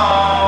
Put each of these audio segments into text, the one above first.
Oh.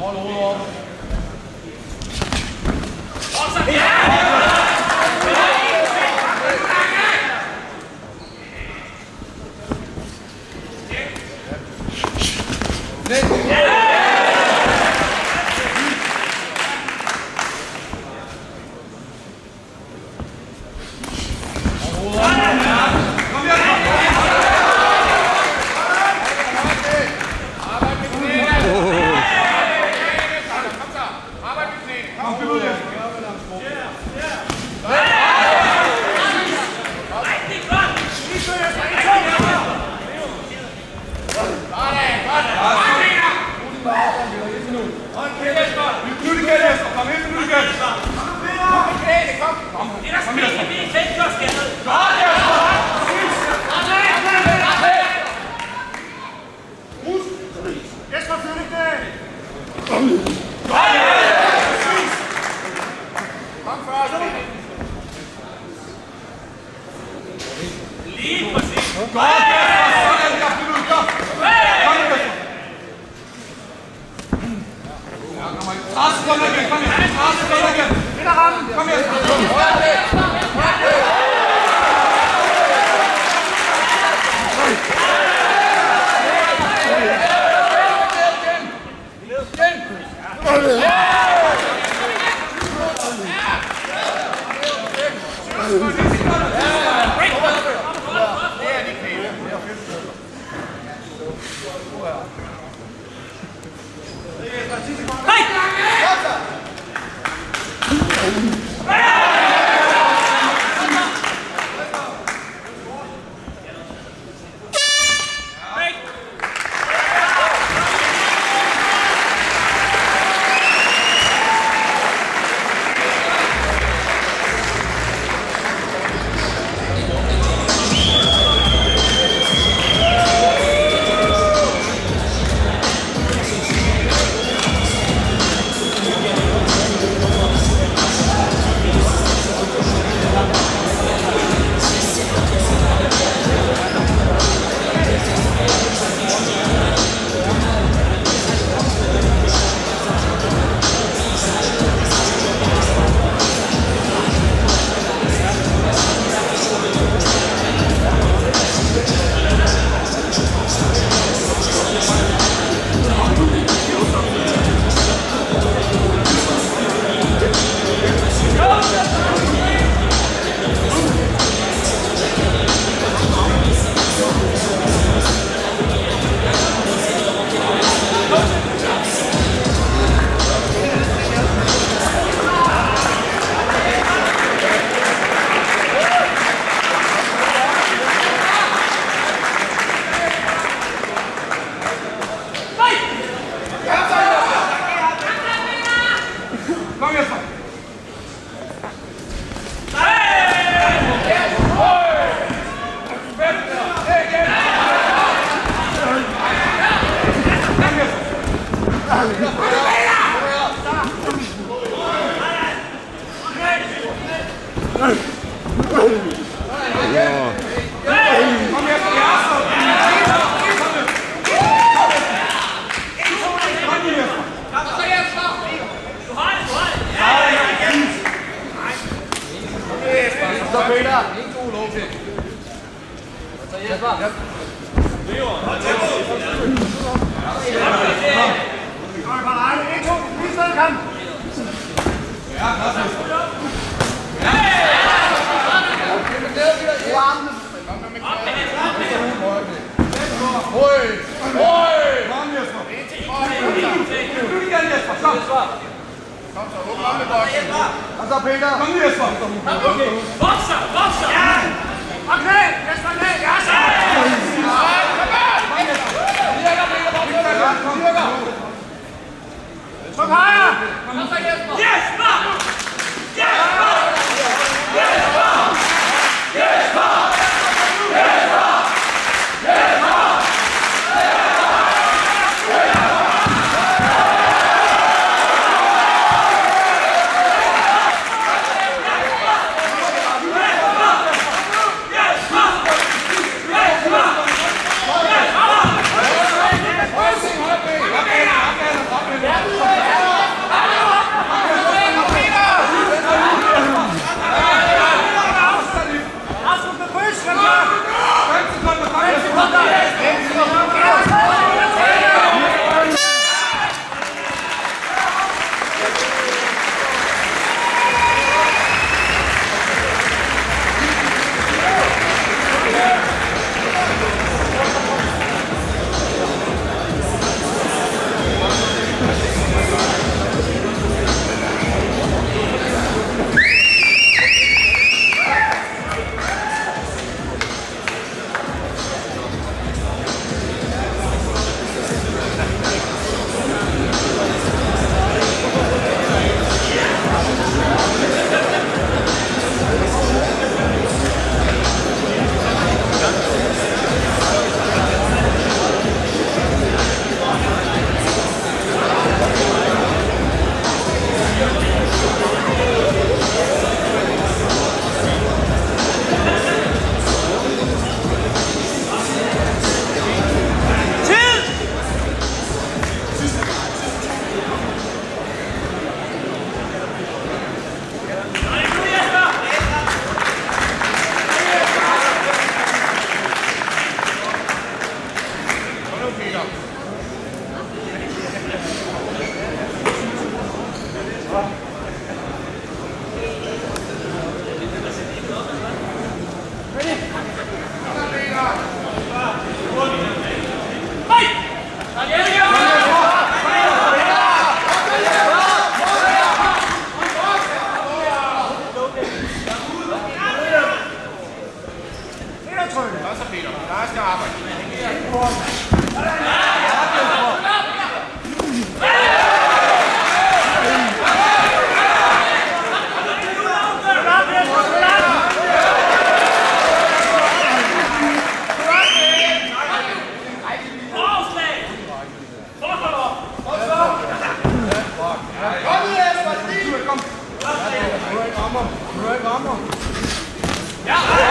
好，老罗。好，Amen. Kom så, åbn op med boksen. Og så Peter. Kom nu, Jesper. Vokser, vokser. Kom nu, Jesper! Kom! Rør ikke om ham! Rør ikke om! Ja!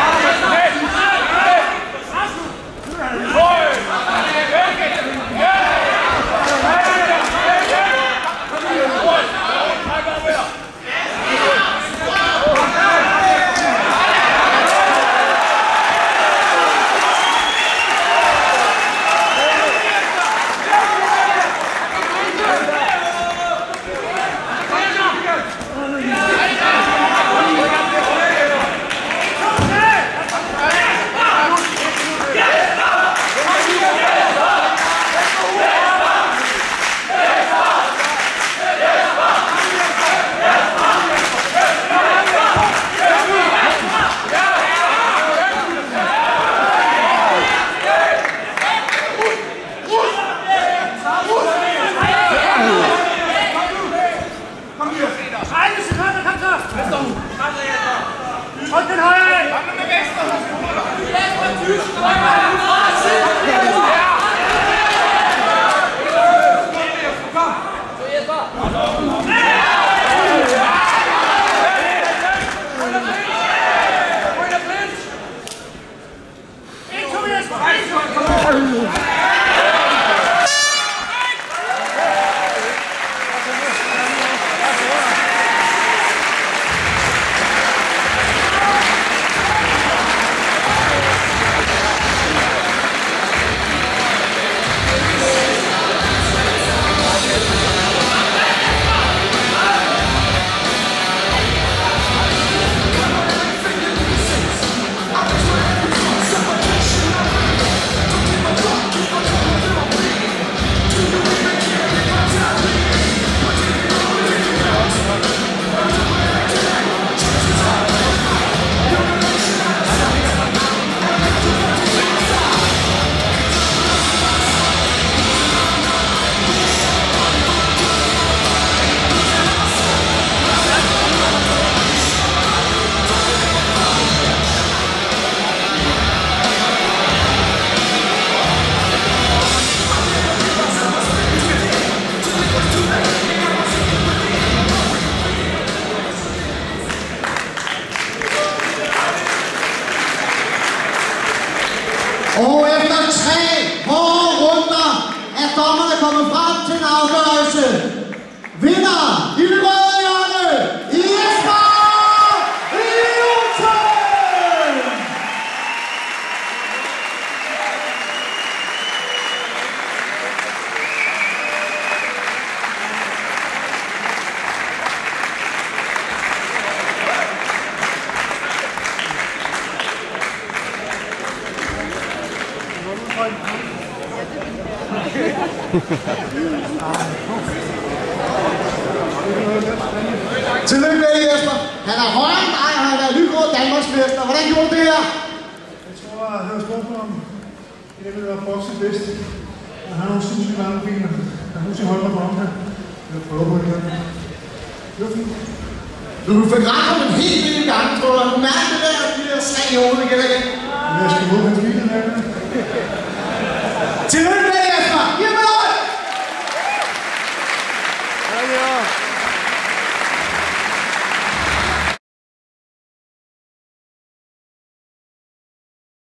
Tillykke med det, Jesper. Han er højere end dig, og han er lykrød Danmarksmester. Hvordan gjorde du det her? Jeg tror, at var spørgsmål om, jeg vil være bokse bedst. Jeg har nogle sindssygt lange og jeg må holde mig på om det. Jeg prøver på det her. Det var fint. Du fik ret om en helt lille gang, tror jeg. Du mærkte det der, de der slag i hovedet igen. ikke? Men jeg skal med bilen her. Tillykke